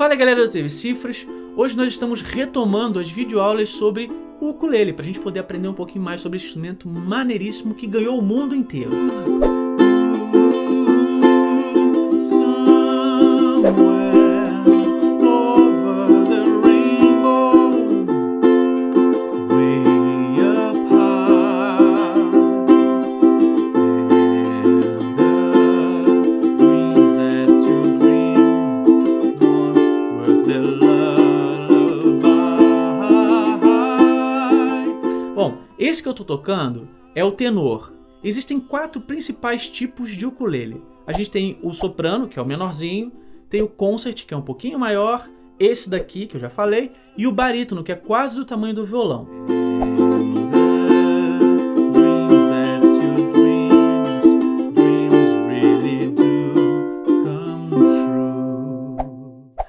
Fala galera do TV Cifras, hoje nós estamos retomando as videoaulas sobre o ukulele, para a gente poder aprender um pouquinho mais sobre esse instrumento maneiríssimo que ganhou o mundo inteiro. Bom, esse que eu tô tocando é o tenor. Existem quatro principais tipos de ukulele. A gente tem o soprano, que é o menorzinho, tem o concert, que é um pouquinho maior, esse daqui, que eu já falei, e o barítono, que é quase do tamanho do violão.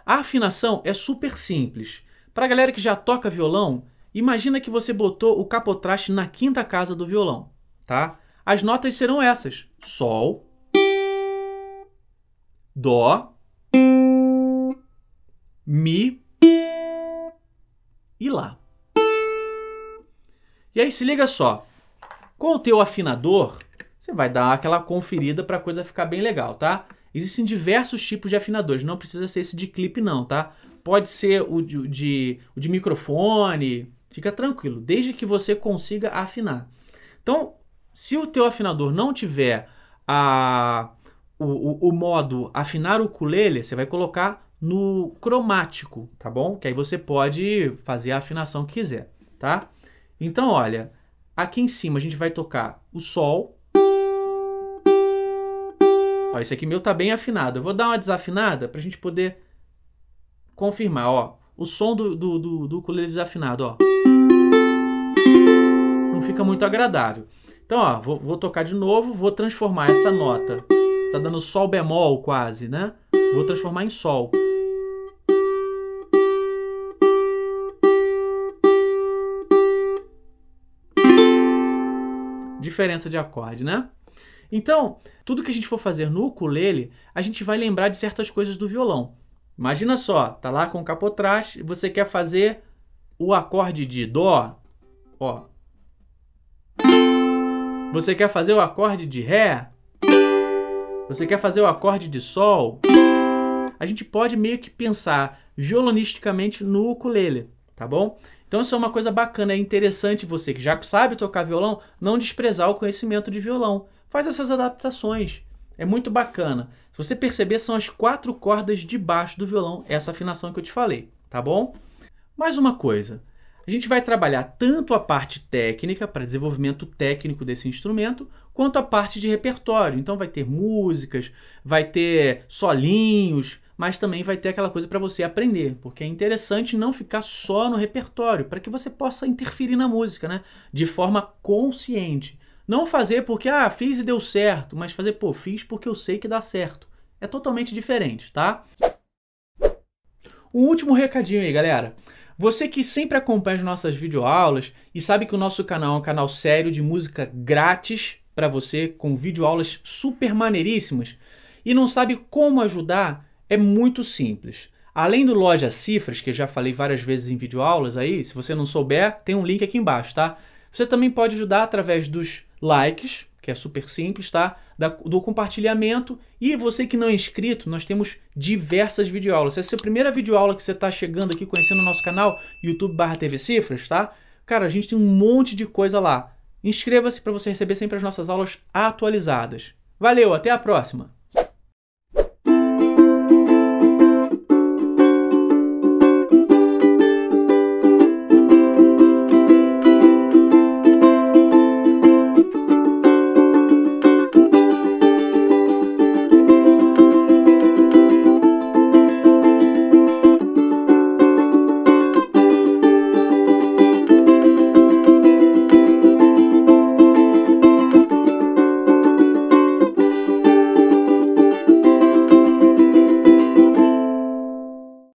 A afinação é super simples. Para a galera que já toca violão, Imagina que você botou o capotraste na quinta casa do violão, tá? As notas serão essas: Sol, Dó, Mi e Lá. E aí se liga só, com o teu afinador, você vai dar aquela conferida para a coisa ficar bem legal, tá? Existem diversos tipos de afinadores, não precisa ser esse de clipe não, tá? Pode ser o de, de, o de microfone, Fica tranquilo, desde que você consiga afinar. Então, se o teu afinador não tiver a, o, o, o modo afinar o ukulele, você vai colocar no cromático, tá bom? Que aí você pode fazer a afinação que quiser, tá? Então, olha, aqui em cima a gente vai tocar o Sol. Ó, esse aqui meu tá bem afinado. Eu vou dar uma desafinada para a gente poder confirmar, ó. O som do, do, do, do ukulele desafinado, ó não fica muito agradável. Então, ó, vou, vou tocar de novo, vou transformar essa nota, tá dando sol bemol quase, né? Vou transformar em sol. Diferença de acorde, né? Então, tudo que a gente for fazer no ukulele, a gente vai lembrar de certas coisas do violão. Imagina só, tá lá com o capotraste, você quer fazer o acorde de dó, ó, você quer fazer o acorde de Ré? Você quer fazer o acorde de Sol? A gente pode meio que pensar violonisticamente no ukulele, tá bom? Então isso é uma coisa bacana, é interessante você que já sabe tocar violão, não desprezar o conhecimento de violão. Faz essas adaptações. É muito bacana. Se você perceber, são as quatro cordas de baixo do violão, essa afinação que eu te falei, tá bom? Mais uma coisa. A gente vai trabalhar tanto a parte técnica, para desenvolvimento técnico desse instrumento, quanto a parte de repertório. Então vai ter músicas, vai ter solinhos, mas também vai ter aquela coisa para você aprender, porque é interessante não ficar só no repertório, para que você possa interferir na música, né? De forma consciente. Não fazer porque, ah, fiz e deu certo, mas fazer, pô, fiz porque eu sei que dá certo. É totalmente diferente, tá? Um último recadinho aí, galera. Você que sempre acompanha as nossas videoaulas e sabe que o nosso canal é um canal sério de música grátis para você, com videoaulas super maneiríssimas, e não sabe como ajudar, é muito simples. Além do Loja Cifras, que eu já falei várias vezes em videoaulas aí, se você não souber, tem um link aqui embaixo, tá? Você também pode ajudar através dos likes, que é super simples, tá? Da, do compartilhamento. E você que não é inscrito, nós temos diversas videoaulas. Se essa é a primeira videoaula que você está chegando aqui, conhecendo o nosso canal, YouTube barra TV Cifras, tá? Cara, a gente tem um monte de coisa lá. Inscreva-se para você receber sempre as nossas aulas atualizadas. Valeu, até a próxima!